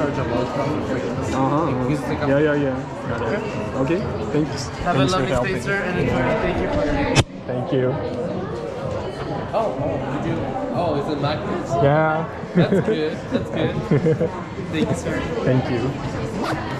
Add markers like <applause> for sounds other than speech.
charge a lot from the Uh-huh. Please take Yeah, yeah, yeah. Got it. Okay, thanks. Have thanks a lovely helping. stay, sir, and enjoy. Thank you for Thank you. Oh, oh, did you? Oh, is it backwards? Yeah. That's good. That's good. <laughs> Thank you, sir. Thank you.